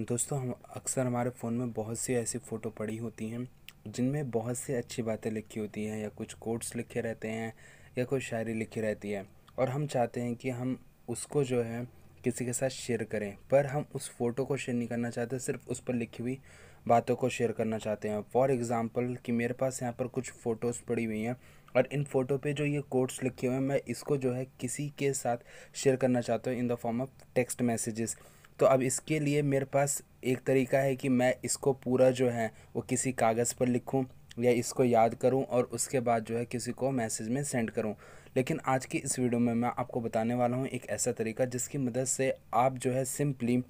दोस्तों, हम अक्सर हमारे फ़ोन में बहुत सी ऐसी फ़ोटो पड़ी होती हैं, जिनमें बहुत सी अच्छी बातें लिखी होती हैं, या कुछ कोट्स लिखे रहते हैं, या कोई शायरी लिखी रहती है। और हम चाहते हैं कि हम उसको जो है, किसी के साथ शेयर करें। पर हम उस फ़ोटो को शेयर नहीं करना चाहते, सिर्फ़ उस पर लिखी हुई बातों को शेयर करना चाहते हैं। फॉर एग्ज़ाम्पल कि मेरे पास यहाँ पर कुछ फ़ोटोज़ पड़ी हुई हैं, और इन फ़ोटो पे जो ये कोट्स लिखे हुए हैं, मैं इसको जो है किसी के साथ शेयर करना चाहता हूँ in the form of text messages तो अब इसके लिए मेरे पास एक तरीका है कि मैं इसको पूरा जो है वो किसी कागज़ पर लिखूं या इसको याद करूँ और उसके बाद जो है किसी को मैसेज में सेंड करूँ। लेकिन आज की इस वीडियो में मैं आपको बताने वाला हूँ एक ऐसा तरीका जिसकी मदद से आप जो है सिंपली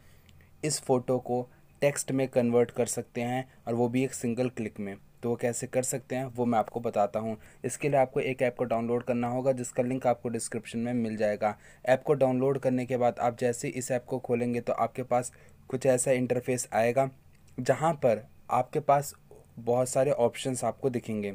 इस फ़ोटो को टेक्स्ट में कन्वर्ट कर सकते हैं और वो भी एक सिंगल क्लिक में। तो वो कैसे कर सकते हैं, वो मैं आपको बताता हूँ। इसके लिए आपको एक ऐप को डाउनलोड करना होगा, जिसका लिंक आपको डिस्क्रिप्शन में मिल जाएगा। ऐप को डाउनलोड करने के बाद आप जैसे इस ऐप को खोलेंगे तो आपके पास कुछ ऐसा इंटरफेस आएगा, जहाँ पर आपके पास बहुत सारे ऑप्शंस आपको दिखेंगे।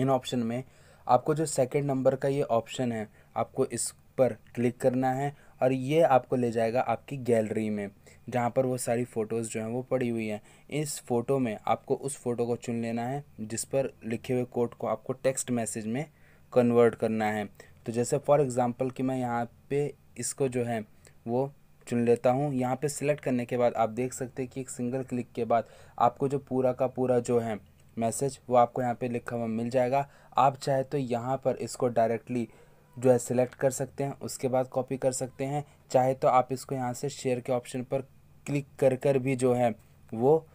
इन ऑप्शन में आपको जो सेकंड नंबर का ये ऑप्शन है, आपको इस पर क्लिक करना है और ये आपको ले जाएगा आपकी गैलरी में, जहाँ पर वो सारी फ़ोटोज़ जो हैं वो पड़ी हुई हैं। इस फ़ोटो में आपको उस फ़ोटो को चुन लेना है, जिस पर लिखे हुए कोड को आपको टेक्स्ट मैसेज में कन्वर्ट करना है। तो जैसे फॉर एग्ज़ाम्पल कि मैं यहाँ पे इसको जो है वो चुन लेता हूँ। यहाँ पे सिलेक्ट करने के बाद आप देख सकते हैं कि एक सिंगल क्लिक के बाद आपको जो पूरा का पूरा जो है मैसेज वो आपको यहाँ पे लिखा हुआ मिल जाएगा। आप चाहे तो यहाँ पर इसको डायरेक्टली जो है सिलेक्ट कर सकते हैं, उसके बाद कॉपी कर सकते हैं। चाहे तो आप इसको यहाँ से शेयर के ऑप्शन पर क्लिक कर कर भी जो है, वो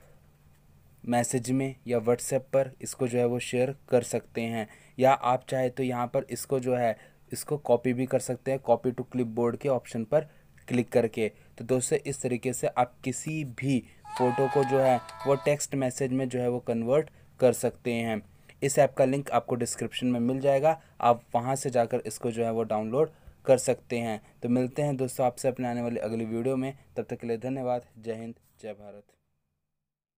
मैसेज में या व्हाट्सएप पर इसको जो है वो शेयर कर सकते हैं। या आप चाहे तो यहाँ पर इसको जो है, इसको कॉपी भी कर सकते हैं कॉपी टू क्लिप के ऑप्शन पर क्लिक करके। तो दोस्तों, इस तरीके से आप किसी भी फ़ोटो को जो है, वो टेक्स्ट मैसेज में जो है वो कन्वर्ट कर सकते हैं। इस ऐप का लिंक आपको डिस्क्रिप्शन में मिल जाएगा। आप वहाँ से जाकर इसको जो है वो डाउनलोड कर सकते हैं। तो मिलते हैं दोस्तों आपसे अपने आने वाली अगली वीडियो में। तब तक के लिए धन्यवाद। जय हिंद, जय भारत।